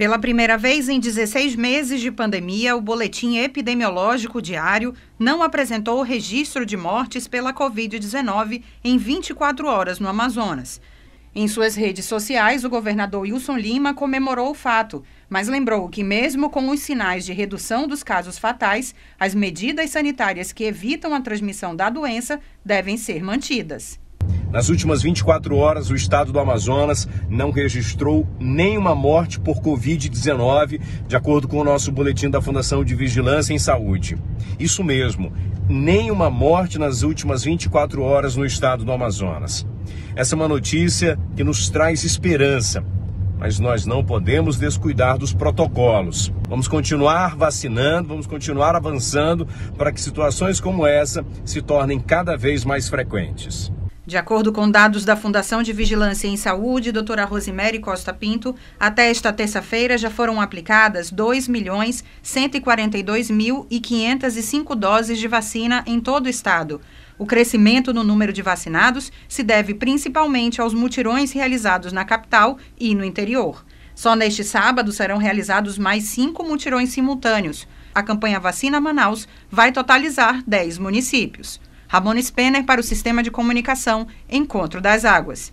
Pela primeira vez em 16 meses de pandemia, o boletim epidemiológico diário não apresentou registro de mortes pela Covid-19 em 24 horas no Amazonas. Em suas redes sociais, o governador Wilson Lima comemorou o fato, mas lembrou que, mesmo com os sinais de redução dos casos fatais, as medidas sanitárias que evitam a transmissão da doença devem ser mantidas. Nas últimas 24 horas, o estado do Amazonas não registrou nenhuma morte por Covid-19, de acordo com o nosso boletim da Fundação de Vigilância em Saúde. Isso mesmo, nenhuma morte nas últimas 24 horas no estado do Amazonas. Essa é uma notícia que nos traz esperança, mas nós não podemos descuidar dos protocolos. Vamos continuar vacinando, vamos continuar avançando para que situações como essa se tornem cada vez mais frequentes. De acordo com dados da Fundação de Vigilância em Saúde, doutora Rosemary Costa Pinto, até esta terça-feira já foram aplicadas 2.142.505 doses de vacina em todo o estado. O crescimento no número de vacinados se deve principalmente aos mutirões realizados na capital e no interior. Só neste sábado serão realizados mais cinco mutirões simultâneos. A campanha Vacina Manaus vai totalizar 10 municípios. Ramon Spenner para o Sistema de Comunicação Encontro das Águas.